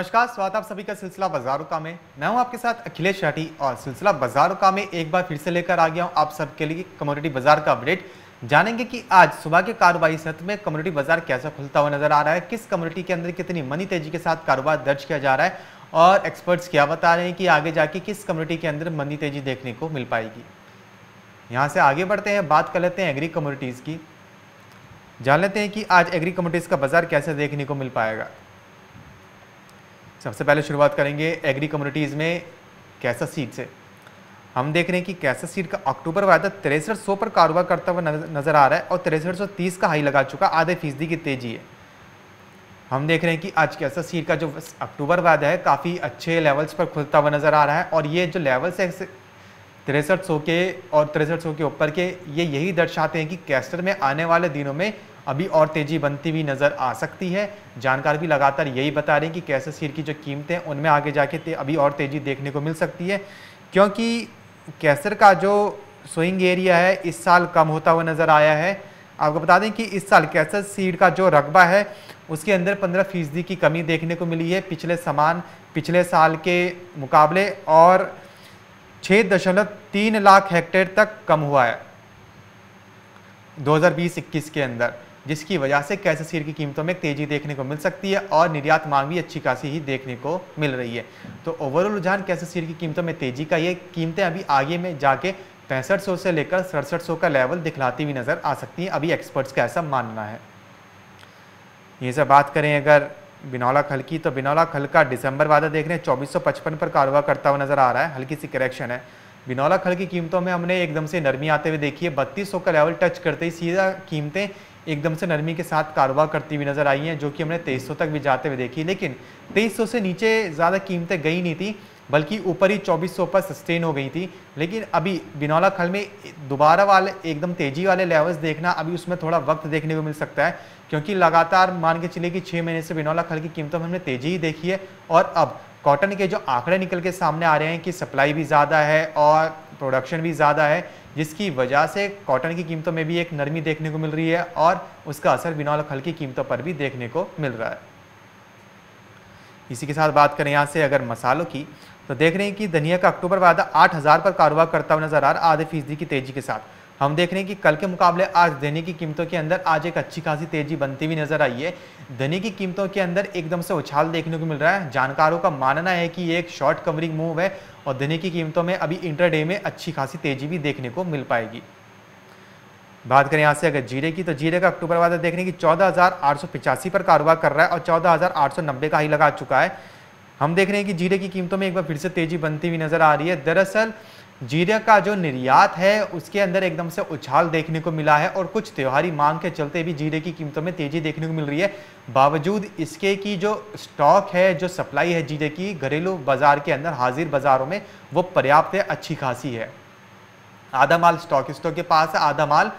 नमस्कार, स्वागत आप सभी का सिलसिला बाजारों का में मैं हूँ आपके साथ अखिलेश राठी और सिलसिला बाजारों का में एक बार फिर से लेकर आ गया हूँ आप सबके लिए कम्युनिटी बाज़ार का अपडेट। जानेंगे कि आज सुबह के कारोबारी सत्र में कम्युनिटी बाज़ार कैसा खुलता हुआ नज़र आ रहा है, किस कम्युनिटी के अंदर कितनी मनी तेज़ी के साथ कारोबार दर्ज किया जा रहा है और एक्सपर्ट्स क्या बता रहे हैं कि आगे जाके किस कम्युनिटी के अंदर मनी तेज़ी देखने को मिल पाएगी। यहाँ से आगे बढ़ते हैं, बात कर लेते हैं एग्री कम्युनिटीज़ की। जान लेते हैं कि आज एग्री कम्युनिटीज़ का बाज़ार कैसे देखने को मिल पाएगा। सबसे पहले शुरुआत करेंगे एग्री कम्युनिटीज़ में कैसा सीट से। हम देख रहे हैं कि कैसा सीट का अक्टूबर वायदा तिरसठ सौ पर कारोबार करता हुआ नज़र आ रहा है और तिरसठ सौ तीस का हाई लगा चुका, आधे फ़ीसदी की तेज़ी है। हम देख रहे हैं कि आज कैसा सीट का जो अक्टूबर वायदा है, काफ़ी अच्छे लेवल्स पर खुलता हुआ नज़र आ रहा है और ये जो लेवल्स है तिरसठ सौ के और तिरसठ सौ के ऊपर के, ये यही दर्शाते हैं कि कैस्टर में आने वाले दिनों में अभी और तेज़ी बनती हुई नज़र आ सकती है। जानकार भी लगातार यही बता रहे हैं कि कैसे शेयर की जो कीमतें उनमें आगे जाके अभी और तेज़ी देखने को मिल सकती है। क्योंकि कैसर का जो स्विंग एरिया है, इस साल कम होता हुआ नज़र आया है। आपको बता दें कि इस साल कैसर सीड का जो रकबा है, उसके अंदर पंद्रह फ़ीसदी की कमी देखने को मिली है। पिछले समान, पिछले साल के मुकाबले और छः दशमलव तीन लाख हेक्टेयर तक कम हुआ है 2020-21 के अंदर। जिसकी वजह से कैसे सीर की कीमतों में तेज़ी देखने को मिल सकती है और निर्यात मांग भी अच्छी खासी ही देखने को मिल रही है। तो ओवरऑल रुझान कैसे सीर की कीमतों में तेज़ी का ये कीमतें अभी आगे में जाके पैंसठ सौ से लेकर सड़सठ सौ का लेवल दिखलाती हुई नज़र आ सकती है। अभी एक्सपर्ट्स का ऐसा मानना है। ये सब बात करें अगर बिनौला खल की तो बिनौला खल का दिसंबर वादा देख रहे हैं। चौबीस पर कारोबार करता हुआ नज़र आ रहा है। हल्की सी करेक्शन है। बिनौला खल की कीमतों में हमने एकदम से नरमी आते हुए देखी है। बत्तीस का लेवल टच करते ही सीधा कीमतें एकदम से नरमी के साथ कारोबार करती हुई नज़र आई हैं, जो कि हमने तेईस तक भी जाते हुए देखी। लेकिन तेईस से नीचे ज़्यादा कीमतें गई नहीं थी, बल्कि ऊपर ही 2400 पर सस्टेन हो गई थी। लेकिन अभी बिनौला खल में दोबारा वाले, एकदम तेज़ी वाले लेवल्स देखना, अभी उसमें थोड़ा वक्त देखने को मिल सकता है, क्योंकि लगातार मान के चले कि छः महीने से बिनौला खल की कीमतों में हमने तेज़ी ही देखी है। और अब कॉटन के जो आंकड़े निकल के सामने आ रहे हैं कि सप्लाई भी ज़्यादा है और प्रोडक्शन भी ज़्यादा है जिसकी वजह से कॉटन की कीमतों में भी एक नरमी देखने को मिल रही है और उसका असर बिनौल खल की कीमतों पर भी देखने को मिल रहा है। इसी के साथ बात करें यहाँ से अगर मसालों की तो देख रहे हैं कि धनिया का अक्टूबर वायदा आठ हज़ार पर कारोबार करता हुआ नज़र आ रहा आधे फ़ीसदी की तेज़ी के साथ। हम देख रहे हैं कि कल के मुकाबले आज धनी की कीमतों के अंदर आज एक अच्छी खासी तेज़ी बनती हुई नज़र आई है। धनी की कीमतों के अंदर एकदम से उछाल देखने को मिल रहा है। जानकारों का मानना है कि ये एक शॉर्ट कवरिंग मूव है और धनी की कीमतों में अभी इंटरडे में अच्छी खासी तेज़ी भी देखने को मिल पाएगी। बात करें यहाँ से अगर जीरे की तो जीरे का अक्टूबर वादा देख रहे हैं कि चौदह पर कारोबार कर रहा है और चौदह का ही लगा चुका है। हम देख रहे हैं कि जीरे की कीमतों में एक बार फिर से तेज़ी बनती हुई नज़र आ रही है। दरअसल जीरे का जो निर्यात है, उसके अंदर एकदम से उछाल देखने को मिला है और कुछ त्योहारी मांग के चलते भी जीरे की कीमतों में तेज़ी देखने को मिल रही है। बावजूद इसके की जो स्टॉक है, जो सप्लाई है जीरे की, घरेलू बाज़ार के अंदर, हाजिर बाजारों में, वो पर्याप्त है, अच्छी खासी है। आधा माल स्टॉक स्टॉक के पास है, आधा माल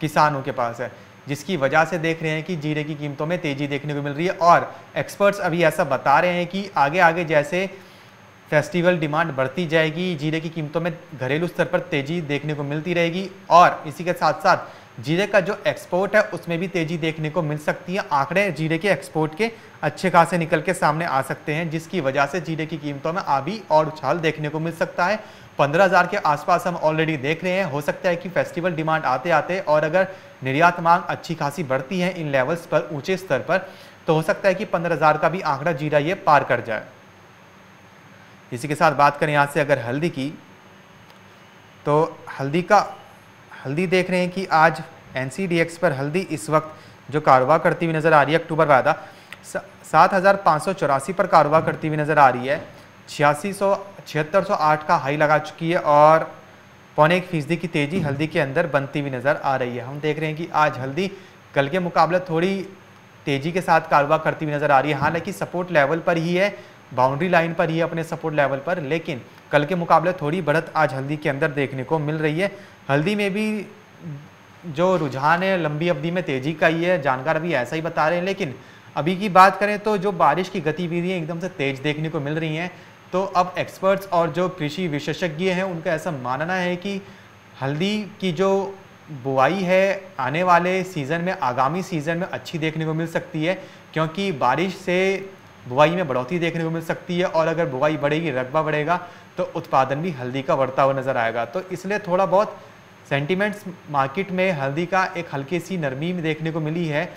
किसानों के पास है, जिसकी वजह से देख रहे हैं कि जीरे की कीमतों में तेज़ी देखने को मिल रही है और एक्सपर्ट्स अभी ऐसा बता रहे हैं कि आगे आगे जैसे फेस्टिवल डिमांड बढ़ती जाएगी, जीरे की कीमतों में घरेलू स्तर पर तेज़ी देखने को मिलती रहेगी और इसी के साथ साथ जीरे का जो एक्सपोर्ट है, उसमें भी तेज़ी देखने को मिल सकती है। आंकड़े जीरे के एक्सपोर्ट के अच्छे खासे निकल के सामने आ सकते हैं, जिसकी वजह से जीरे की कीमतों में अभी और उछाल देखने को मिल सकता है। पंद्रह हज़ार के आसपास हम ऑलरेडी देख रहे हैं। हो सकता है कि फेस्टिवल डिमांड आते आते और अगर निर्यात मांग अच्छी खासी बढ़ती है इन लेवल्स पर, ऊँचे स्तर पर तो हो सकता है कि पंद्रह हज़ार का भी आंकड़ा जीरा ये पार कर जाए। इसी के साथ बात करें यहाँ से अगर हल्दी की तो हल्दी का, हल्दी देख रहे हैं कि आज NCDX पर हल्दी इस वक्त जो कारोबार करती हुई नज़र आ रही है, अक्टूबर वादा सात हज़ार पाँच सौ चौरासी पर कारोबार करती हुई नज़र आ रही है। छियासी सौ, छिहत्तर सौ आठ का हाई लगा चुकी है और पौने एक फ़ीसदी की तेज़ी हल्दी के अंदर बनती हुई नज़र आ रही है। हम देख रहे हैं कि आज हल्दी कल के मुकाबले थोड़ी तेज़ी के साथ कारोबार करती हुई नज़र आ रही है। हालाँकि सपोर्ट लेवल पर ही है बाउंड्री लाइन पर ही अपने सपोर्ट लेवल पर, लेकिन कल के मुकाबले थोड़ी बढ़त आज हल्दी के अंदर देखने को मिल रही है। हल्दी में भी जो रुझान है, लंबी अवधि में तेज़ी का ही है, जानकार अभी ऐसा ही बता रहे हैं, लेकिन अभी की बात करें तो जो बारिश की गतिविधियाँ एकदम से तेज देखने को मिल रही हैं तो अब एक्सपर्ट्स और जो कृषि विशेषज्ञ हैं, उनका ऐसा मानना है कि हल्दी की जो बुआई है, आने वाले सीज़न में, आगामी सीज़न में अच्छी देखने को मिल सकती है, क्योंकि बारिश से बुआई में बढ़ोतरी देखने को मिल सकती है और अगर बुआई बढ़ेगी, रकबा बढ़ेगा तो उत्पादन भी हल्दी का बढ़ता हुआ नज़र आएगा। तो इसलिए थोड़ा बहुत सेंटिमेंट्स मार्केट में हल्दी का एक हल्की सी नरमी में देखने को मिली है,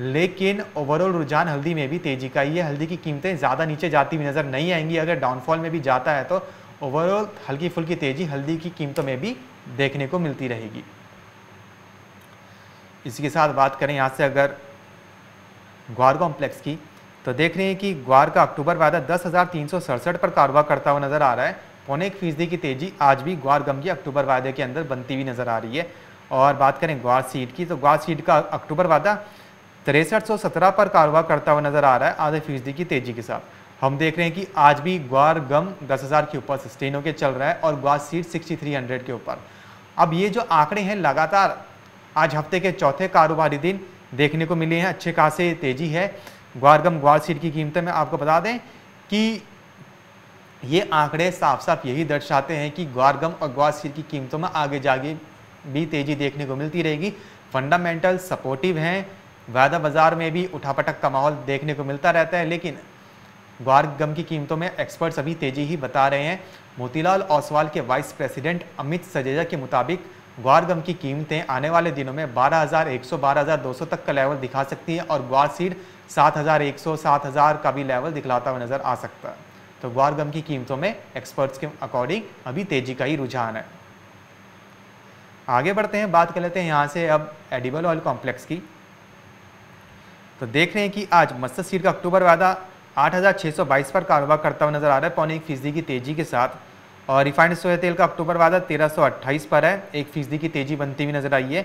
लेकिन ओवरऑल रुझान हल्दी में भी तेज़ी का ही है। हल्दी की कीमतें ज़्यादा नीचे जाती हुई नज़र नहीं आएँगी, अगर डाउनफॉल में भी जाता है तो ओवरऑल हल्की फुल्की तेज़ी हल्दी की कीमतों में भी देखने को मिलती रहेगी। इसी के साथ बात करें यहाँ से अगर ग्वार कॉम्प्लेक्स की तो देख रहे हैं कि ग्वार का अक्टूबर वायदा दस पर कारोबार करता हुआ नज़र आ रहा है। पौने एक फ़ीसदी की तेज़ी आज भी ग्वार गम की अक्टूबर वायदे के अंदर बनती हुई नज़र आ रही है। और बात करें ग्वार सीट की तो ग्वार सीट का अक्टूबर वादा तिरसठ पर कारोबार करता हुआ नज़र आ रहा है, आधे फ़ीसदी की तेज़ी के साथ। हम देख रहे हैं कि आज भी ग्वार गम दस हज़ार के ऊपर सस्टेन होकर चल रहा है और ग्वार सीट सिक्सटी थ्री हंड्रेड के ऊपर। अब ये जो आंकड़े हैं, लगातार आज हफ़्ते के चौथे कारोबारी दिन देखने को मिले हैं, अच्छे खासे तेज़ी है। ग्वार गम ग्वार सीट की कीमतें में आपको बता दें कि ये आंकड़े साफ़ साफ़ यही दर्शाते हैं कि ग्वारगम और ग्वार सीट की कीमतों में आगे जागे भी तेज़ी देखने को मिलती रहेगी। फंडामेंटल सपोर्टिव हैं वायदा बाज़ार में भी उठापटक का माहौल देखने को मिलता रहता है लेकिन ग्वार गम की कीमतों में एक्सपर्ट्स अभी तेज़ी ही बता रहे हैं। मोतीलाल ओसवाल के वाइस प्रेसिडेंट अमित सजेजा के मुताबिक ग्वार गम की कीमतें आने वाले दिनों में 12,100 12,200 तक का लेवल दिखा सकती हैं और ग्वार सीड 7,100 7,000 का भी लेवल दिखलाता हुआ नज़र आ सकता है। तो ग्वार गम की कीमतों में एक्सपर्ट्स के अकॉर्डिंग अभी तेज़ी का ही रुझान है। आगे बढ़ते हैं बात कर लेते हैं यहाँ से अब एडिबल ऑयल कॉम्प्लेक्स की। तो देख रहे हैं कि आज मत्स्य सीड का अक्टूबर वादा 8,622 पर कारोबार करता हुआ नज़र आ रहा है पौने एक फ़ीसदी की तेज़ी के साथ। और रिफाइंड सोया तेल का अक्टूबर वादा 1328 पर है एक फ़ीसदी की तेज़ी बनती हुई नज़र आई है।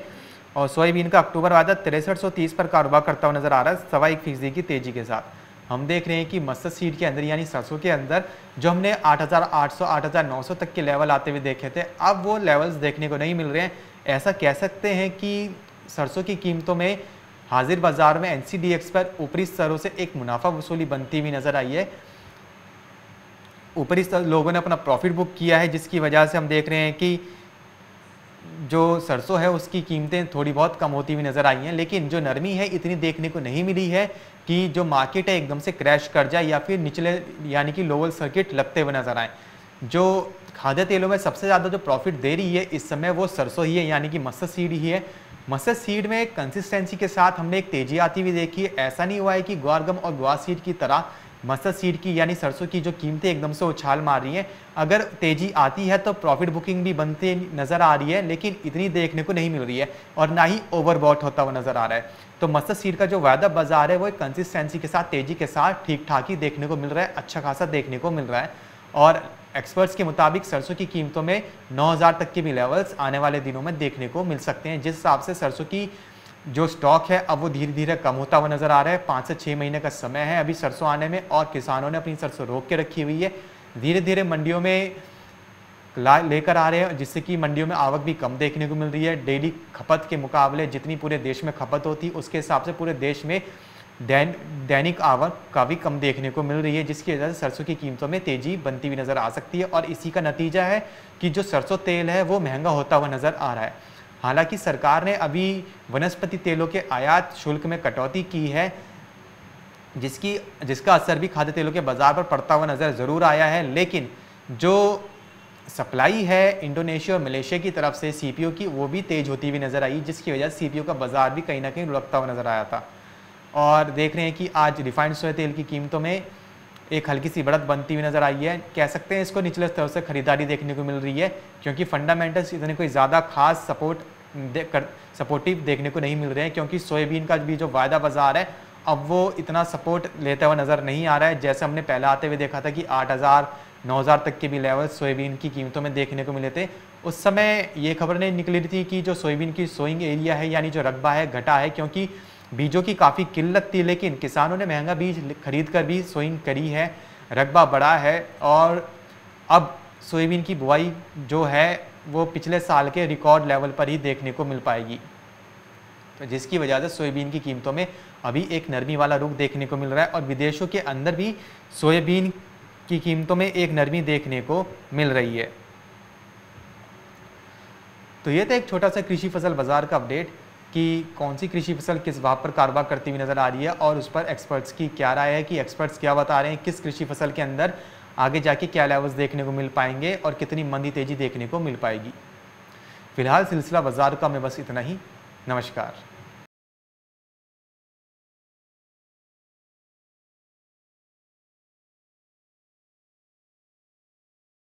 और सोयाबीन का अक्टूबर वादा तिरसठ पर कारोबार करता हुआ नज़र आ रहा है सवा एक फ़ीसदी की तेज़ी के साथ। हम देख रहे हैं कि मत्स्य सीड के अंदर यानी सरसों के अंदर जो हमने 8,800 8,900 तक के लेवल आते हुए देखे थे अब वो लेवल्स देखने को नहीं मिल रहे हैं। ऐसा कह सकते हैं कि सरसों की कीमतों में हाजिर बाज़ार में एनसीडीएक्स पर ऊपरी स्तरों से एक मुनाफा वसूली बनती हुई नज़र आई है। ऊपरी स्तर लोगों ने अपना प्रॉफिट बुक किया है जिसकी वजह से हम देख रहे हैं कि जो सरसों है, उसकी कीमतें थोड़ी बहुत कम होती हुई नज़र आई हैं, लेकिन जो नरमी है, इतनी देखने को नहीं मिली है कि जो मार्केट है, एकदम से क्रैश कर जाए या फिर निचले, यानी कि लोअर सर्किट लगते हुए नज़र आए। जो खाद्य तेलों में सबसे ज़्यादा जो प्रॉफिट दे रही है, इस समय वो सरसों ही है, यानी कि मत्स्य सीड ही है। मत्स्य सीड में कंसिस्टेंसी के साथ हमने एक तेज़ी आती हुई देखी है। ऐसा नहीं हुआ है कि ग्वारगम और ग्वार सीड की तरह मस्टर्ड सीड की, यानी सरसों की जो कीमतें एकदम से उछाल मार रही हैं। अगर तेज़ी आती है तो प्रॉफिट बुकिंग भी बनते नज़र आ रही है, लेकिन इतनी देखने को नहीं मिल रही है और ना ही ओवरबॉट होता हुआ नज़र आ रहा है। तो मस्टर्ड सीड का जो वायदा बाज़ार है, वो एक कंसिस्टेंसी के साथ, तेज़ी के साथ ठीक ठाक ही देखने को मिल रहा है अच्छा खासा देखने को मिल रहा है। और एक्सपर्ट्स के मुताबिक सरसों की कीमतों में 9000 तक के भी लेवल्स आने वाले दिनों में देखने को मिल सकते हैं, जिस हिसाब से सरसों की जो स्टॉक है, अब वो धीरे धीरे कम होता हुआ नज़र आ रहा है। पाँच से छः महीने का समय है, अभी सरसों आने में और किसानों ने अपनी सरसों रोक के रखी हुई है। धीरे धीरे मंडियों में लेकर आ रहे हैं, जिससे कि मंडियों में आवक भी कम देखने को मिल रही है। डेली खपत के मुकाबले जितनी पूरे देश में खपत होती, उसके हिसाब से पूरे देश में दैन, दैनिक आवक काफ़ी कम देखने को मिल रही है, जिसकी वजह से सरसों की कीमतों में तेज़ी बनती हुई नज़र आ सकती है। और इसी का नतीजा है कि जो सरसों तेल है, वो महँगा होता हुआ नज़र आ रहा है। हालाँकि सरकार ने अभी वनस्पति तेलों के आयात शुल्क में कटौती की है, जिसकी, जिसका असर भी खाद्य तेलों के बाज़ार पर पड़ता हुआ नज़र ज़रूर आया है। लेकिन जो सप्लाई है इंडोनेशिया और मलेशिया की तरफ़ से सी की, वो भी तेज़ होती हुई नज़र आई, जिसकी वजह से सी का बाज़ार भी कहीं ना कहीं लुढ़कता हुआ नज़र आया था। और देख रहे हैं कि आज रिफाइंड सोया तेल की कीमतों में एक हल्की सी बढ़त बनती हुई नज़र आई है। कह सकते हैं इसको निचले स्तर से खरीदारी देखने को मिल रही है, क्योंकि फंडामेंटल्स इतने कोई ज़्यादा खास सपोर्ट दे, कर सपोर्टिव देखने को नहीं मिल रहे हैं क्योंकि सोयाबीन का भी जो वायदा बाज़ार है अब वो इतना सपोर्ट लेता हुआ नज़र नहीं आ रहा है जैसे हमने पहले आते हुए देखा था कि आठ हज़ार नौ हज़ार तक के भी लेवल सोयाबीन की कीमतों में देखने को मिले थे। उस समय ये खबर नहीं निकली थी कि जो सोयाबीन की सोइंग एरिया है यानी जो रकबा है घटा है क्योंकि बीजों की काफ़ी किल्लत थी लेकिन किसानों ने महँगा बीज खरीद कर भी सोइंग करी है रकबा बढ़ा है और अब सोयाबीन की बुआई जो है वो पिछले साल के रिकॉर्ड लेवल पर ही देखने को मिल पाएगी। तो जिसकी वजह से सोयाबीन की कीमतों में अभी एक नरमी वाला रुख देखने को मिल रहा है और विदेशों के अंदर भी सोयाबीन की कीमतों में एक नरमी देखने को मिल रही है। तो ये था एक छोटा सा कृषि फ़सल बाज़ार का अपडेट कि कौन सी कृषि फ़सल किस भाव पर कारोबार करती हुई नज़र आ रही है और उस पर एक्सपर्ट्स की क्या राय है कि एक्सपर्ट्स क्या बता रहे हैं, किस कृषि फ़सल के अंदर आगे जाके क्या लेवल्स देखने को मिल पाएँगे और कितनी मंदी तेज़ी देखने को मिल पाएगी। फ़िलहाल सिलसिला बाज़ार का मैं बस इतना ही। नमस्कार।